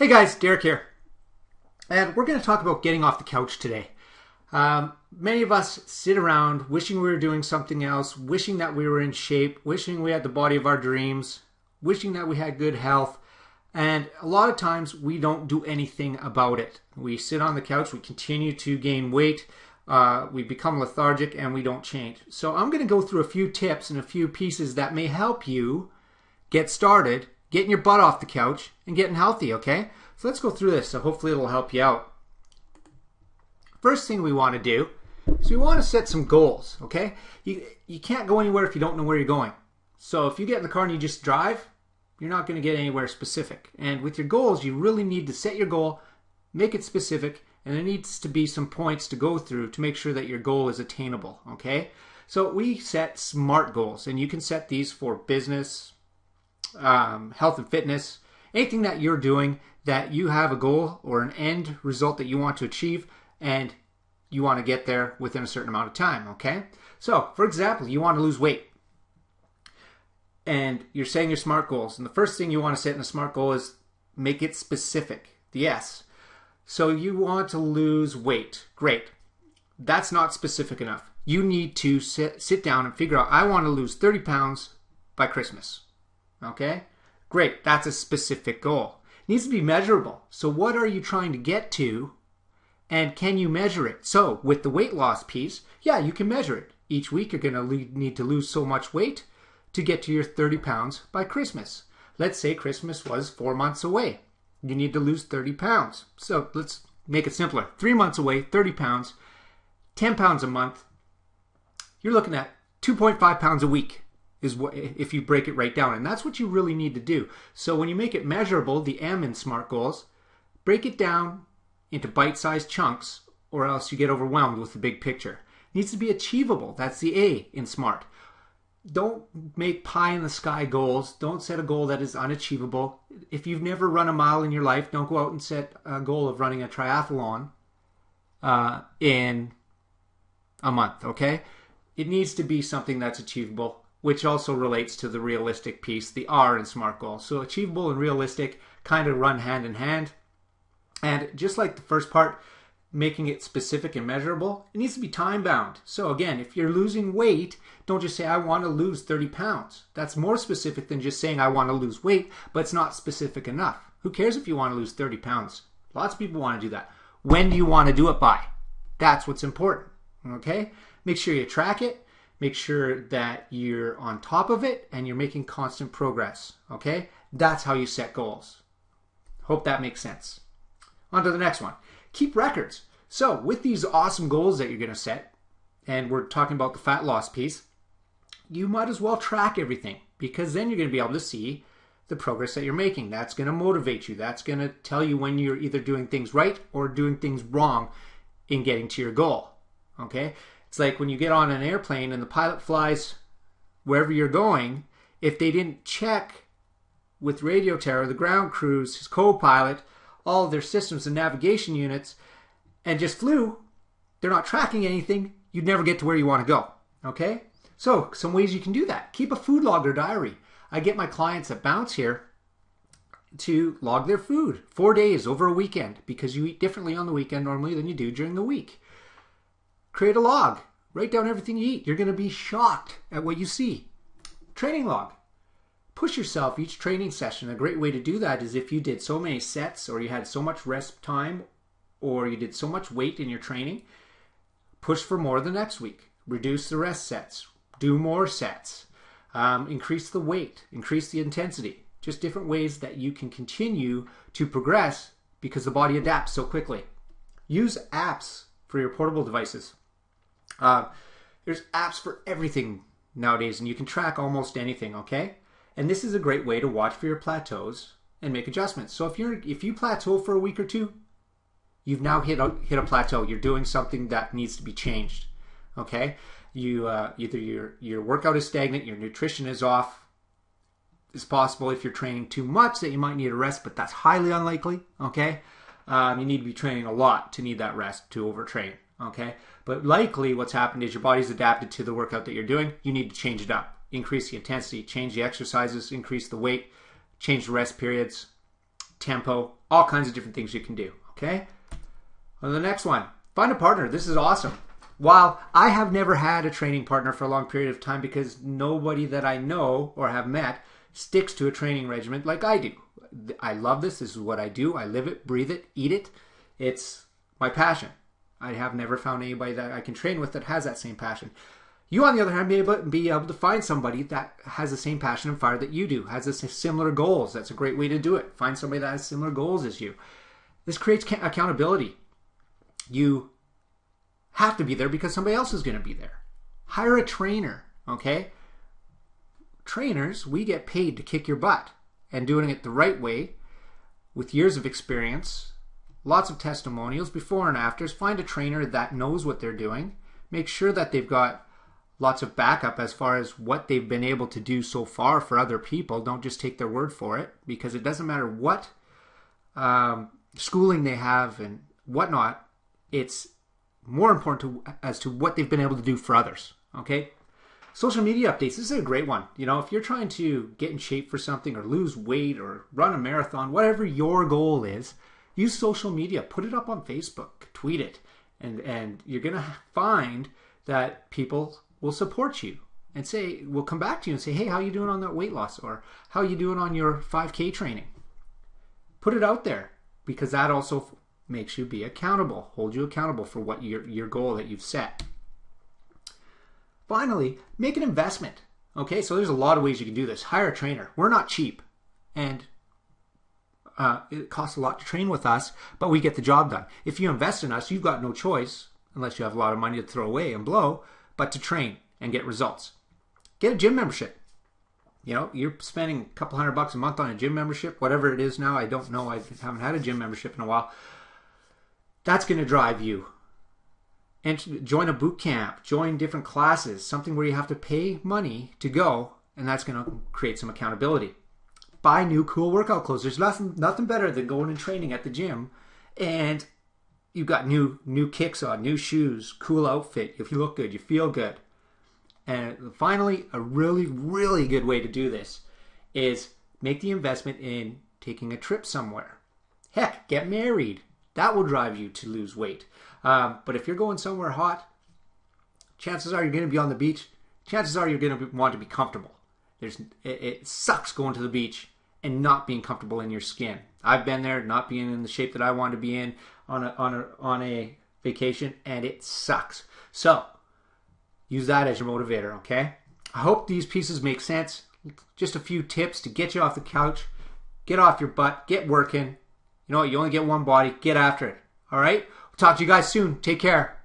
Hey guys, Derek here. And we're going to talk about getting off the couch today. Um, many of us sit around wishing we were doing something else, wishing that we were in shape, wishing we had the body of our dreams, wishing that we had good health. And a lot of times we don't do anything about it. We sit on the couch, we continue to gain weight, uh, we become lethargic, and we don't change. So I'm going to go through a few tips and a few pieces that may help you get started getting your butt off the couch and getting healthy, okay? So let's go through this. So hopefully it'll help you out. First thing we want to do is we want to set some goals, okay? You, you can't go anywhere if you don't know where you're going. So if you get in the car and you just drive, you're not going to get anywhere specific. And with your goals, you really need to set your goal, make it specific, and there needs to be some points to go through to make sure that your goal is attainable, okay? So we set SMART goals, and you can set these for business, um, health and fitness, anything that you're doing that you have a goal or an end result that you want to achieve and you want to get there within a certain amount of time, okay? So, for example, you want to lose weight and you're setting your SMART goals. And the first thing you want to set in a SMART goal is make it specific, the S. So, you want to lose weight. Great. That's not specific enough. You need to sit, sit down and figure out, I want to lose 30 pounds by Christmas. Okay? Great, that's a specific goal. It needs to be measurable. So, what are you trying to get to? And can you measure it? So, with the weight loss piece, yeah, you can measure it. Each week, you're going to need to lose so much weight to get to your 30 pounds by Christmas. Let's say Christmas was four months away. You need to lose 30 pounds. So, let's make it simpler. Three months away, 30 pounds, 10 pounds a month. You're looking at 2.5 pounds a week is what if you break it right down and that's what you really need to do so when you make it measurable the m in smart goals break it down into bite-sized chunks or else you get overwhelmed with the big picture. It needs to be achievable. That's the a in smart. Don't make pie in the sky goals. Don't set a goal that is unachievable. If you've never run a mile in your life don't go out and set a goal of running a triathlon uh, in a month okay? It needs to be something that's achievable which also relates to the realistic piece, the R in SMART goals. So achievable and realistic kind of run hand in hand. And just like the first part, making it specific and measurable, it needs to be time bound. So again, if you're losing weight, don't just say, I want to lose 30 pounds. That's more specific than just saying, I want to lose weight, but it's not specific enough. Who cares if you want to lose 30 pounds? Lots of people want to do that. When do you want to do it by? That's what's important. Okay? Make sure you track it Make sure that you're on top of it and you're making constant progress. Okay? That's how you set goals. Hope that makes sense. On to the next one. Keep records. So, with these awesome goals that you're going to set, and we're talking about the fat loss piece, you might as well track everything because then you're going to be able to see the progress that you're making. That's going to motivate you. That's going to tell you when you're either doing things right or doing things wrong in getting to your goal. Okay? It's like when you get on an airplane and the pilot flies wherever you're going, if they didn't check with radio terror, the ground crews, his co-pilot, all of their systems and navigation units, and just flew, they're not tracking anything, you'd never get to where you want to go. Okay? So, some ways you can do that. Keep a food log or diary. I get my clients at Bounce here to log their food four days over a weekend because you eat differently on the weekend normally than you do during the week. Create a log. Write down everything you eat. You're going to be shocked at what you see. Training log. Push yourself each training session. A great way to do that is if you did so many sets or you had so much rest time or you did so much weight in your training, push for more the next week. Reduce the rest sets. Do more sets. Um, increase the weight. Increase the intensity. Just different ways that you can continue to progress because the body adapts so quickly. Use apps for your portable devices. Uh, there's apps for everything nowadays, and you can track almost anything. Okay, and this is a great way to watch for your plateaus and make adjustments. So if you're if you plateau for a week or two, you've now hit a, hit a plateau. You're doing something that needs to be changed. Okay, you uh, either your your workout is stagnant, your nutrition is off. It's possible if you're training too much that you might need a rest, but that's highly unlikely. Okay, um, you need to be training a lot to need that rest to overtrain. Okay, but likely what's happened is your body's adapted to the workout that you're doing. You need to change it up, increase the intensity, change the exercises, increase the weight, change the rest periods, tempo, all kinds of different things you can do. Okay. On the next one, find a partner. This is awesome. While I have never had a training partner for a long period of time because nobody that I know or have met sticks to a training regimen like I do. I love this. This is what I do. I live it, breathe it, eat it. It's my passion. I have never found anybody that I can train with that has that same passion. You, on the other hand, may be able to find somebody that has the same passion and fire that you do, has the similar goals. That's a great way to do it. Find somebody that has similar goals as you. This creates accountability. You have to be there because somebody else is going to be there. Hire a trainer, okay? Trainers, we get paid to kick your butt and doing it the right way with years of experience, lots of testimonials before and afters. Find a trainer that knows what they're doing. Make sure that they've got lots of backup as far as what they've been able to do so far for other people. Don't just take their word for it because it doesn't matter what um, schooling they have and whatnot. It's more important to, as to what they've been able to do for others. Okay. Social media updates. This is a great one. You know, if you're trying to get in shape for something or lose weight or run a marathon, whatever your goal is, use social media. Put it up on Facebook, tweet it, and and you're gonna find that people will support you and say will come back to you and say, hey, how you doing on that weight loss or how you doing on your 5K training? Put it out there because that also makes you be accountable, hold you accountable for what your, your goal that you've set. Finally, make an investment. Okay, so there's a lot of ways you can do this. Hire a trainer. We're not cheap, and uh, it costs a lot to train with us, but we get the job done. If you invest in us, you've got no choice, unless you have a lot of money to throw away and blow, but to train and get results. Get a gym membership. You know, you're spending a couple hundred bucks a month on a gym membership, whatever it is now. I don't know. I haven't had a gym membership in a while that's going to drive you. And join a boot camp, join different classes, something where you have to pay money to go, and that's going to create some accountability. Buy new cool workout clothes. There's nothing nothing better than going and training at the gym, and you've got new new kicks on, new shoes, cool outfit. If you look good, you feel good. And finally, a really really good way to do this is make the investment in taking a trip somewhere. Heck, get married that will drive you to lose weight. Um, but if you're going somewhere hot, chances are you're going to be on the beach. Chances are you're going to want to be comfortable. There's it, it sucks going to the beach and not being comfortable in your skin. I've been there, not being in the shape that I want to be in on a on a on a vacation, and it sucks. So use that as your motivator. Okay. I hope these pieces make sense. Just a few tips to get you off the couch, get off your butt, get working, you know what? You only get one body. Get after it. All right? We'll talk to you guys soon. Take care.